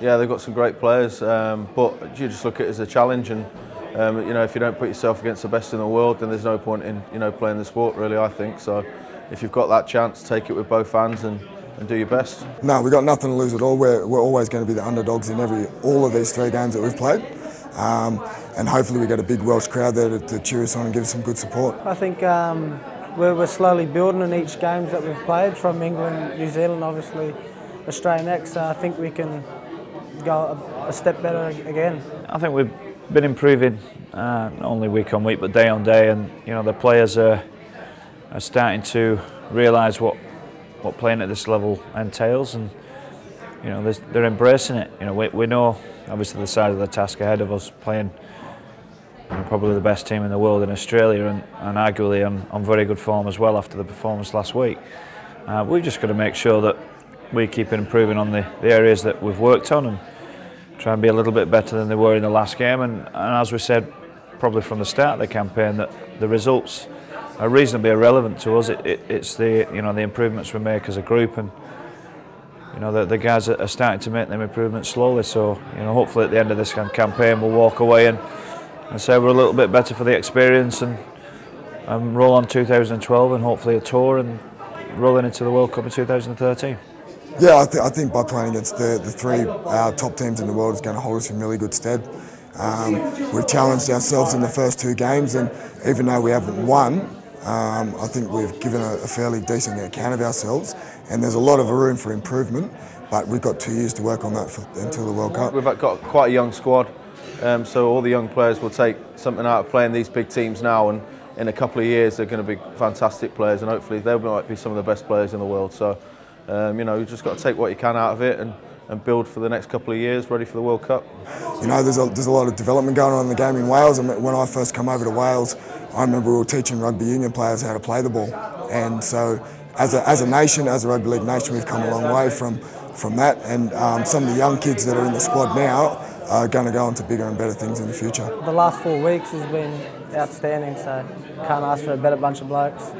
Yeah, they've got some great players, um, but you just look at it as a challenge and. Um, you know, if you don't put yourself against the best in the world, then there's no point in you know playing the sport. Really, I think so. If you've got that chance, take it with both hands and, and do your best. No, we've got nothing to lose at all. We're, we're always going to be the underdogs in every all of these three games that we've played. Um, and hopefully we get a big Welsh crowd there to, to, cheer us on and give us some good support. I think um, we're, we're, slowly building in each games that we've played from England, New Zealand, obviously Australia next. So I think we can go a, step better again. I think we've been improving uh, not only week on week but day on day, and you know the players are, are starting to realise what what playing at this level entails, and you know they're embracing it. You know we, we know obviously the size of the task ahead of us playing you know, probably the best team in the world in Australia and, and arguably on, on very good form as well after the performance last week. Uh, we've just got to make sure that we keep improving on the, the areas that we've worked on and try and be a little bit better than they were in the last game. And, and as we said, probably from the start of the campaign, that the results are reasonably irrelevant to us. It, it, it's the you know the improvements we make as a group, and you know the, the guys are starting to make them improvements slowly. So you know hopefully at the end of this campaign we'll walk away and, and say we're a little bit better for the experience and, and roll on 2012 and hopefully a tour and rolling into the World Cup in 2013. Yeah, I, th I, think by playing against the, the three uh, top teams in the world is going to hold us in really good stead. Um, we've challenged ourselves in the first two games, and even though we haven't won, um, I think we've given a, a, fairly decent account of ourselves, and there's a lot of room for improvement. But we've got two years to work on that for, until the World Cup. We've got quite a young squad, um, so all the young players will take something out of playing these big teams now, and in a couple of years they're going to be fantastic players, and hopefully they might be some of the best players in the world. So. Um, you know, you just got to take what you can out of it and, and build for the next couple of years, ready for the World Cup. You know, there's a, there's a lot of development going on in the game in Wales. And when I first come over to Wales, I remember we were teaching rugby union players how to play the ball. And so, as a, as a nation, as a rugby league nation, we've come a long way from, from that. And um, some of the young kids that are in the squad now are going to go on to bigger and better things in the future. The last four weeks has been outstanding, so can't ask for a better bunch of blokes.